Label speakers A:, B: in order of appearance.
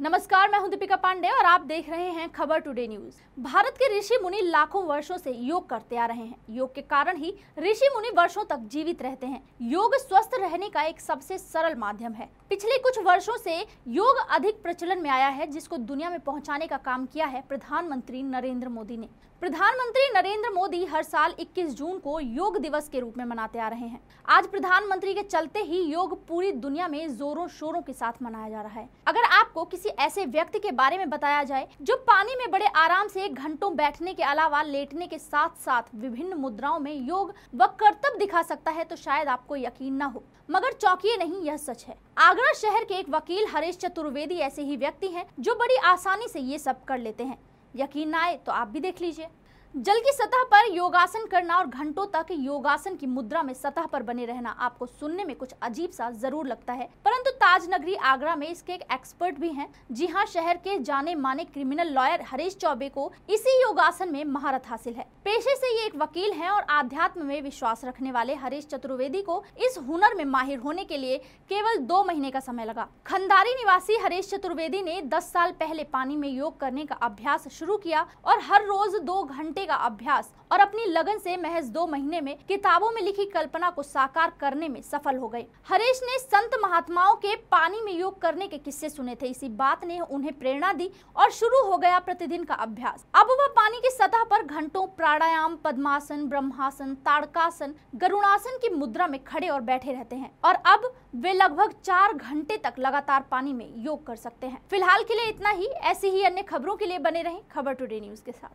A: नमस्कार, मैं हूँ दीपिका पांडे और आप देख रहे हैं खबर टुडे न्यूज़ भारत के ऋषि मुनि लाखों वर्षों से योग करते आ रहे हैं। योग के कारण ही ऋषि मुनि वर्षों तक जीवित रहते हैं। योग स्वस्थ रहने का एक सबसे सरल माध्यम है। पिछले कुछ वर्षों से योग अधिक प्रचलन में आया है, जिसको दुनिया में पहुँचाने का काम किया है प्रधानमंत्री नरेंद्र मोदी ने। प्रधानमंत्री नरेंद्र मोदी हर साल 21 जून को योग दिवस के रूप में मनाते आ रहे हैं। आज प्रधानमंत्री के चलते ही योग पूरी दुनिया में जोरों शोरों के साथ मनाया जा रहा है। अगर आपको किसी ऐसे व्यक्ति के बारे में बताया जाए जो पानी में बड़े आराम से घंटों बैठने के अलावा लेटने के साथ साथ विभिन्न मुद्राओं में योग व कर्तव्य दिखा सकता है तो शायद आपको यकीन न हो। मगर चौकी नहीं, यह सच है। आगरा शहर के एक वकील हरीश चतुर्वेदी ऐसे ही व्यक्ति हैं जो बड़ी आसानी से ये सब कर लेते हैं। यकीन न आए तो आप भी देख लीजिए। जल की सतह पर योगासन करना और घंटों तक योगासन की मुद्रा में सतह पर बने रहना आपको सुनने में कुछ अजीब सा ज़रूर लगता है। परंतु ताज नगरी आगरा में इसके एक एक्सपर्ट भी हैं। जी हाँ शहर के जाने माने क्रिमिनल लॉयर हरीश चौबे को इसी योगासन में महारत हासिल है। पेशे से ये एक वकील हैं और आध्यात्म में विश्वास रखने वाले हरीश चतुर्वेदी को इस हुनर में माहिर होने के लिए केवल दो महीने का समय लगा। खंडारी निवासी हरीश चतुर्वेदी ने दस साल पहले पानी में योग करने का अभ्यास शुरू किया और हर रोज दो घंटे का अभ्यास और अपनी लगन से महज दो महीने में किताबों में लिखी कल्पना को साकार करने में सफल हो गए हरीश ने संत महात्माओं के पानी में योग करने के किस्से सुने थे। इसी बात ने उन्हें प्रेरणा दी और शुरू हो गया प्रतिदिन का अभ्यास। अब वह पानी की सतह पर घंटों प्राणायाम, पद्मासन, ब्रह्मासन, ताड़कासन, गरुणासन की मुद्रा में खड़े और बैठे रहते हैं और अब वे लगभग चार घंटे तक लगातार पानी में योग कर सकते हैं। फ़िलहाल के लिए इतना ही। ऐसी ही अन्य खबरों के लिए बने रहें खबर टुडे न्यूज़ के साथ।